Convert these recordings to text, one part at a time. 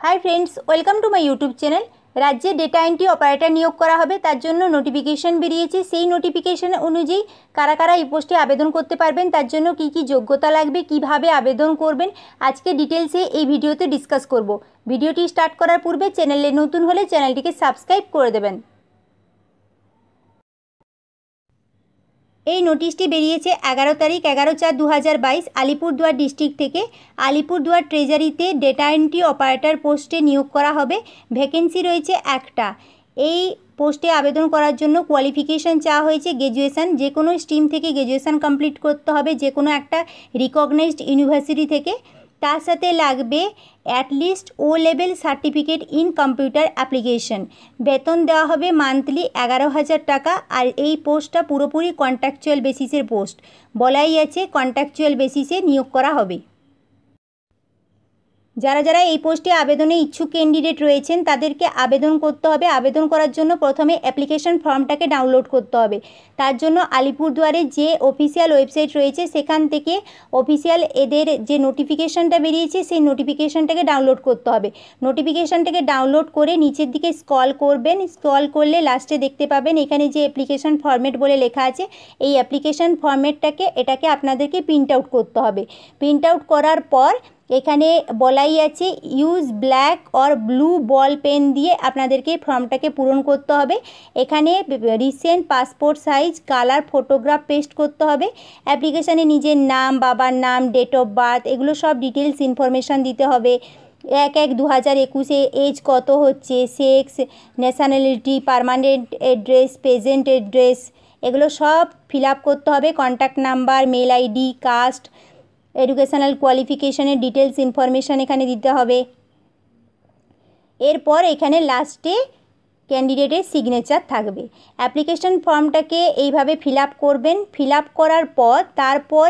Hi friends welcome to my YouTube channel রাজ্যে data entry operator নিয়োগ করা হবে, তার জন্য নোটিফিকেশন বেরিয়েছে। সেই নোটিফিকেশন অনুযায়ী কারা কারা এই পোস্টে আবেদন করতে পারবেন, তার জন্য কি কি যোগ্যতা লাগবে, কীভাবে আবেদন করবেন, আজকে ডিটেলসে এই ভিডিওতে ডিসকাস করব। ভিডিওটি স্টার্ট করার পূর্বে চ্যানেলে নতুন হলে চ্যানেলটিকে সাবস্ক্রাইব করে দেবেন। এই নোটিশটি বেরিয়েছে এগারো তারিখ এগারো চার দু হাজার বাইশ আলিপুরদুয়ার ডিস্ট্রিক্ট থেকে। আলিপুরদুয়ার ট্রেজারিতে ডেটা এন্ট্রি অপারেটর পোস্টে নিয়োগ করা হবে। ভ্যাকেন্সি রয়েছে একটা। এই পোস্টে আবেদন করার জন্য কোয়ালিফিকেশান চাওয়া হয়েছে গ্র্যাজুয়েশান যে কোনো স্ট্রিম থেকে গ্র্যাজুয়েশান কমপ্লিট করতে হবে। যে কোনো একটা রিকগনাইজড ইউনিভার্সিটি থেকে। তার সাথে লাগবে at least O level certificate in computer application বেতন দেওয়া হবে মান্থলি এগারো হাজার টাকা আর এই পোস্টটা পুরোপুরি কন্ট্রাকচুয়াল বেসিসের পোস্ট বলাই আছে কন্ট্রাকচুয়াল বেসিসে নিয়োগ করা হবে। যারা যারা এই পোস্টে আবেদনে ইচ্ছুক ক্যান্ডিডেট রয়েছেন, তাদেরকে আবেদন করতে হবে। আবেদন করার জন্য প্রথমে অ্যাপ্লিকেশন ফর্মটাকে ডাউনলোড করতে হবে। তার জন্য আলিপুরদুয়ারে যে অফিসিয়াল ওয়েবসাইট রয়েছে, সেখান থেকে অফিসিয়াল এদের যে নোটিফিকেশানটা বেরিয়েছে, সেই নোটিফিকেশানটাকে ডাউনলোড করতে হবে। নোটিফিকেশানটাকে ডাউনলোড করে নিচের দিকে স্কল করবেন। স্কল করলে লাস্টে দেখতে পাবেন, এখানে যে অ্যাপ্লিকেশান ফর্মেট বলে লেখা আছে, এই অ্যাপ্লিকেশান ফর্মেটটাকে এটাকে আপনাদেরকে প্রিন্ট আউট করতে হবে। প্রিন্ট আউট করার পর এখানে বলাই আছে use black or blue ball pen দিয়ে আপনাদেরকে ফর্মটাকে পূরণ করতে হবে। এখানে recent passport size colour photograph paste করতে হবে। অ্যাপ্লিকেশানে নিজের নাম, বাবার নাম ডেট অফ বার্থ এগুলো সব ডিটেলস ইনফরমেশান দিতে হবে। এক এক দু হাজার একুশে এজ কত হচ্ছে sex nationality permanent address present address এগুলো সব ফিল করতে হবে। Contact number mail ID caste educational কোয়ালিফিকেশানের details information এখানে দিতে হবে। এরপর এখানে লাস্টে ক্যান্ডিডেটের সিগনেচার থাকবে। অ্যাপ্লিকেশন ফর্মটাকে এইভাবে ফিল করবেন। ফিল করার পর তারপর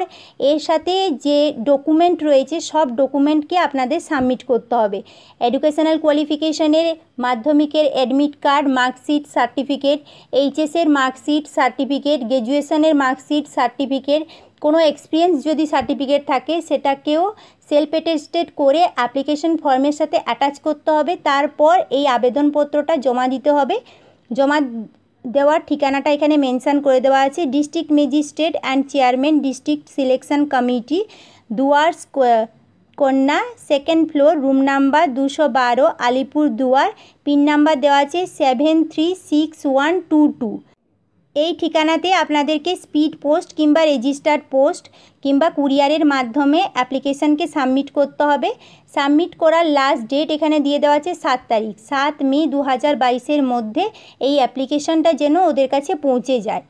এর সাথে যে ডকুমেন্ট রয়েছে, সব ডকুমেন্টকে আপনাদের সাবমিট করতে হবে। এডুকেশনাল কোয়ালিফিকেশানের মাধ্যমিকের অ্যাডমিট কার্ড মার্কশিট সার্টিফিকেট এইচএসের মার্কশিট সার্টিফিকেট গ্র্যাজুয়েশনের মার্কশিট সার্টিফিকেট কোনো এক্সপিরিয়েন্স যদি সার্টিফিকেট থাকে, সেটাকেও সেলফ অ্যাটেস্টেড করে অ্যাপ্লিকেশন ফর্মের সাথে অ্যাটাচ করতে হবে। তারপর এই আবেদনপত্রটা জমা দিতে হবে। জমা দেওয়ার ঠিকানাটা এখানে মেনশান করে দেওয়া আছে। District magistrate and chairman district selection committee Dooars Kanya second floor room number দুশো বারো আলিপুর দুয়ার পিন নাম্বার দেওয়া আছে seven three six one two two এই ঠিকানাতে আপনাদেরকে স্পিড পোস্ট কিংবা রেজিস্টার্ড পোস্ট কিংবা কুরিয়ারের মাধ্যমে অ্যাপ্লিকেশানকে সাবমিট করতে হবে। সাবমিট করার লাস্ট ডেট এখানে দিয়ে দেওয়া আছে সাত তারিখ, সাত মে দু হাজার মধ্যে এই অ্যাপ্লিকেশানটা যেন ওদের কাছে পৌঁছে যায়।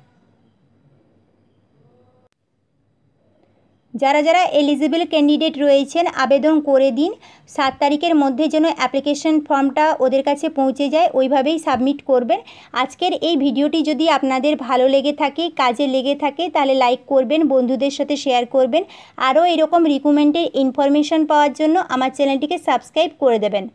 যারা যারা এলিজিবল ক্যান্ডিডেট রয়েছেন, আবেদন করে দিন। সাত তারিখের মধ্যে যেন অ্যাপ্লিকেশন ফর্মটা ওদের কাছে পৌঁছে যায়, ওইভাবেই সাবমিট করবেন। আজকের এই ভিডিওটি যদি আপনাদের ভালো লেগে থাকে, কাজে লেগে থাকে, তাহলে লাইক করবেন, বন্ধুদের সাথে শেয়ার করবেন। আরও এরকম রিকুমেন্টের ইনফরমেশন পাওয়ার জন্য আমার চ্যানেলটিকে সাবস্ক্রাইব করে দেবেন।